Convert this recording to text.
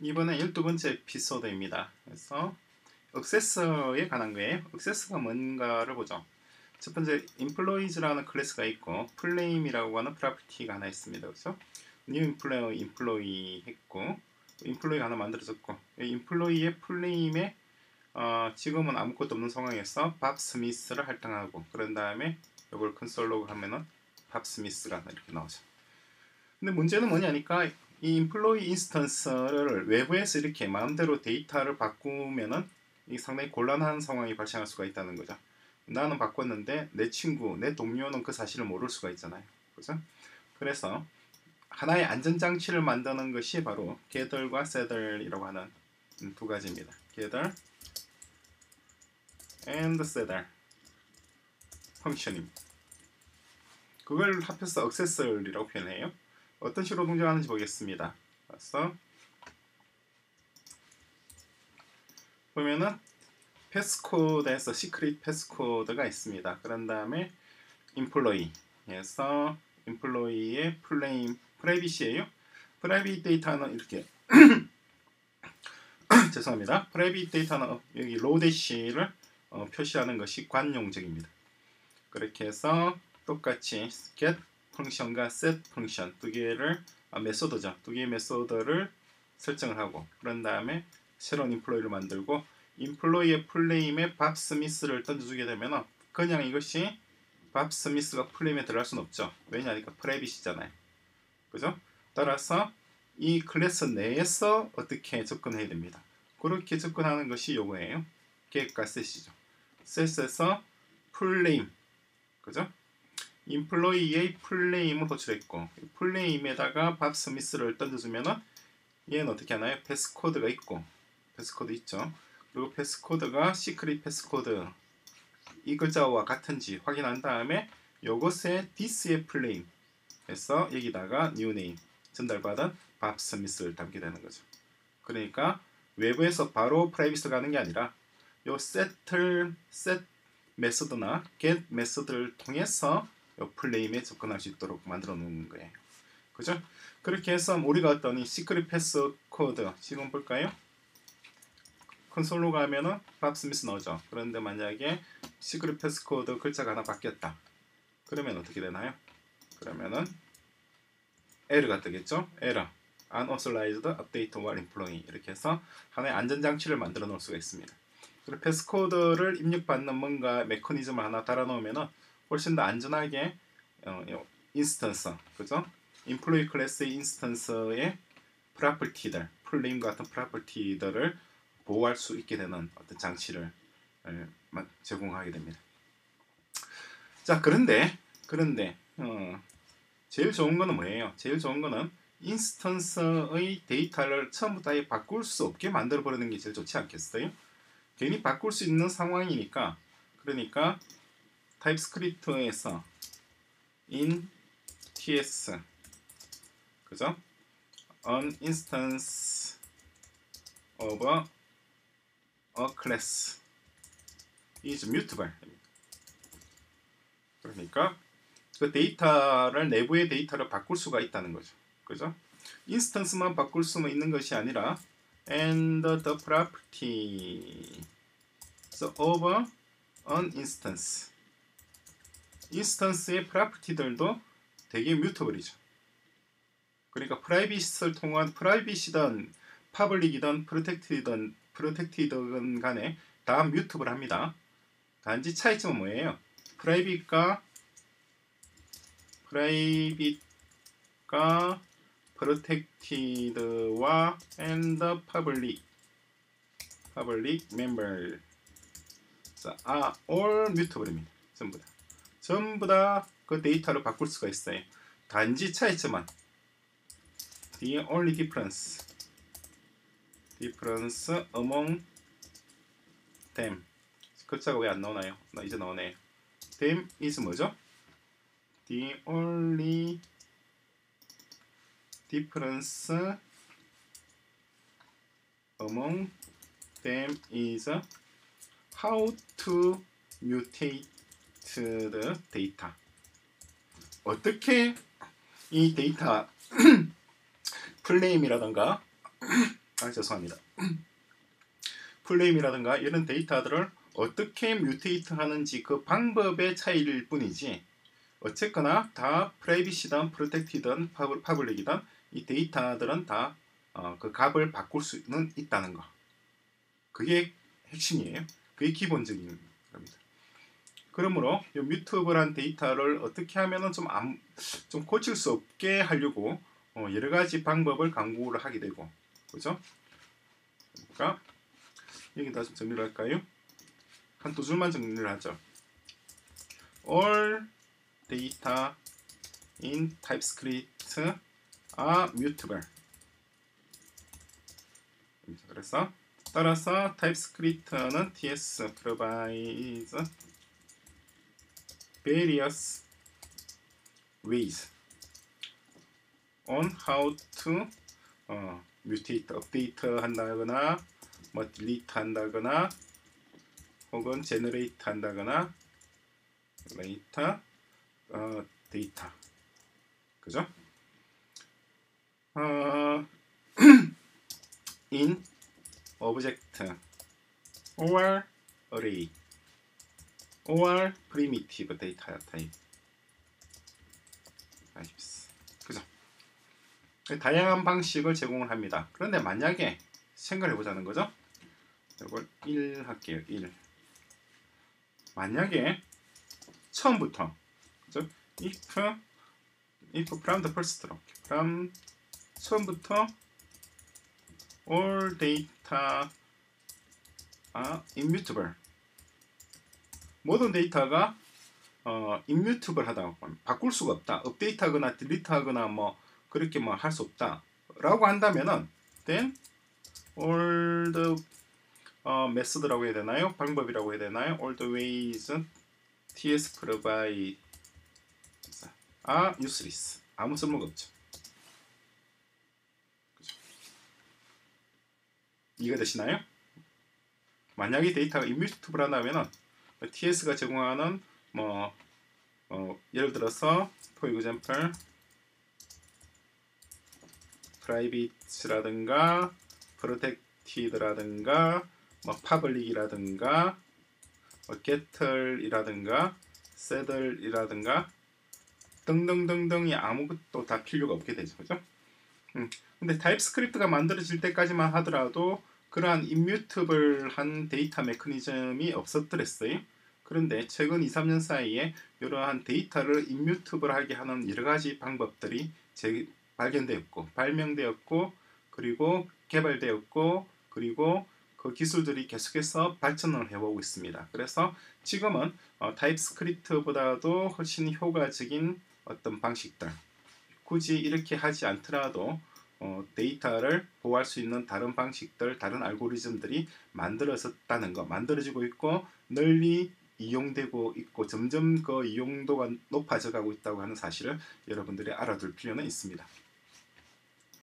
이번에 12번째 에피소드입니다. 그래서 accessors에 관한 거예요. accessors가 뭔가를 보죠. 첫 번째 employee라는 클래스가 있고 full name이라고 하는 property가 하나 있습니다. 그렇죠? new employee, employee 했고 employee 하나 만들어졌고 employee의 full name에 어, 지금은 아무것도 없는 상황에서 밥 스미스를 할당하고 그런 다음에 이걸 console log 하면은 밥 스미스가 이렇게 나오죠. 근데 문제는 뭐냐니까 이 employee instance를 외부에서 이렇게 마음대로 데이터를 바꾸면은 이 상당히 곤란한 상황이 발생할 수가 있다는 거죠. 나는 바꿨는데 내 친구, 내 동료는 그 사실을 모를 수가 있잖아요. 그죠? 그래서 하나의 안전장치를 만드는 것이 바로 getter과 setter이라고 하는 두 가지입니다. getter and setter function입니다. 그걸 합해서 accessor이라고 표현해요. 어떤 식으로 동작하는지 보겠습니다. 그래서 보면은 passcode에서 secret passcode가 있습니다. 그런 다음에 employee에서 employee의 full name private이에요. private 데이터는 이렇게 죄송합니다. private 데이터는 여기 low dash를 어, 표시하는 것이 관용적입니다. 그렇게 해서 똑같이 get 펑션과 set 펑션 두 개를 아, method죠. 두 개의 method를 설정을 하고 그런 다음에 새로운 employee를 만들고 employee의 full name에 밥 스미스를 던져주게 되면 그냥 이것이 밥 스미스가 full name에 들어갈 수는 없죠. 왜냐하니까 private이잖아요. 그죠? 따라서 이 클래스 내에서 어떻게 접근해야 됩니다. 그렇게 접근하는 것이 요거예요. get과 set이죠. 셋에서 플레임 그죠? employee의 full name을 호출했고 full name에다가 밥 스미스를 던져주면은 얘는 어떻게 하나요? passcode가 있고 passcode 있죠. 그리고 passcode가 secret passcode 이 글자와 같은지 확인한 다음에 요것의 this의 full name 해서 여기다가 new name 전달받은 밥 스미스를 담게 되는 거죠. 그러니까 외부에서 바로 private을 가는 게 아니라 요 set을 set 메소드나 get 메소드를 통해서 fullName에 접근할 수 있도록 만들어 놓는 거예요. 그죠? 그렇게 해서 우리가 어떤 이 secret passcode 지금 볼까요? 콘솔로 가면은 밥 스미스 나오죠. 그런데 만약에 secret passcode 글자가 하나 바뀌었다. 그러면 어떻게 되나요? 그러면은 에러가 뜨겠죠? error unauthorized update of employee 이렇게 해서 하나의 안전장치를 만들어 놓을 수가 있습니다. 그리고 passcode를 입력받는 뭔가 메커니즘을 하나 달아놓으면은 훨씬 더 안전하게 어, instance, 그죠? 인플로이 클래스의 인스턴스의 프로퍼티들, 플레임 같은 프로퍼티들을 보호할 수 있게 되는 어떤 장치를 제공하게 됩니다. 자, 그런데 그런데 어, 제일 좋은 거는 뭐예요? 제일 좋은 거는 instance의 데이터를 처음부터 아예 바꿀 수 없게 만들어 버리는 게 제일 좋지 않겠어요? 괜히 바꿀 수 있는 상황이니까 그러니까 TypeScript에서 in ts 그죠? an instance of a, a class is mutable 그러니까 그 데이터를 내부의 데이터를 바꿀 수가 있다는 거죠. 그죠? instance만 바꿀 수 있는 것이 아니라 and the properties of an instance instance의 property들도 되게 mutable이죠. 그러니까 프라이빗을 통한 프라이빗이든 파블릭이든 프로텍티든 프로텍티든 간에 다 mutable 합니다. 단지 차이점은 뭐예요? private과 private과 protected와 and public public member are all mutable입니다. 전부 다. 전부 다 그 데이터를 바꿀 수가 있어요. 단지 차이점은 the only difference difference among them 글자가 왜 안 나오나요? 나 이제 나오네. them is 뭐죠? the only difference among them is how to mutate the data. 어떻게 이 데이터 fullName이라던가 아 죄송합니다. fullName이라든가 이런 데이터들을 어떻게 mutate 하는지 그 방법의 차이일 뿐이지 어쨌거나 다 private이든 protected든 public이든 이 데이터들은 다그 어, 그 값을 바꿀 수는 있다는 거. 그게 핵심이에요. 그게 기본적인 겁니다. 그러므로 이 뮤트블한 데이터를 어떻게 하면은 좀, 안, 좀 고칠 수 없게 하려고 어, 여러 가지 방법을 강구를 하게 되고, 그죠? 그러니까 여기다 좀 정리를 할까요? 한 두 줄만 정리를 하죠. All data in TypeScript are mutable. 그래서 따라서 TypeScript는 ts provides various ways on how to 어, mutate, update 한다거나 뭐 delete 한다거나 혹은 generate 한다거나 later 어, 데이터 그죠? 어, in object or array or primitive data type 그죠? 다양한 방식을 제공을 합니다. 그런데 만약에 생각해 보자는 거죠. 이걸 1 할게요. 1 만약에 처음부터 그죠? if if from the first row from 처음부터 all data are immutable 모든 데이터가 어, immutable 하다 바꿀 수가 없다 업데이트하거나 딜리트하거나 뭐 그렇게 뭐 할 수 없다 라고 한다면은 then the 어, 메소드라고 해야 되나요? 방법이라고 해야 되나요? all the ways ts provide 아 useless 아무 쓸모가 없죠. 그죠? 이해가 되시나요? 만약에 데이터가 immutable 하다면은 ts가 제공하는 뭐 어, 예를 들어서 for example private라든가 protected라든가 뭐 public이라든가 뭐 getter이라든가 setter이라든가 등등등등이 아무것도 다 필요가 없게 되죠. 그죠? 음. 근데 TypeScript가 만들어질 때까지만 하더라도 그러한 immutable한 데이터 메커니즘이 없었더랬어요. 그런데 최근 2, 3년 사이에 이러한 데이터를 immutable하게 하는 여러 가지 방법들이 재, 발견되었고 발명되었고 그리고 개발되었고 그리고 그 기술들이 계속해서 발전을 해오고 있습니다. 그래서 지금은 어, 타입스크립트보다도 훨씬 효과적인 어떤 방식들 굳이 이렇게 하지 않더라도 어, 데이터를 보호할 수 있는 다른 방식들, 다른 알고리즘들이 만들어졌다는 거, 만들어지고 있고 널리 이용되고 있고 점점 그 이용도가 높아져 가고 있다고 하는 사실을 여러분들이 알아둘 필요는 있습니다.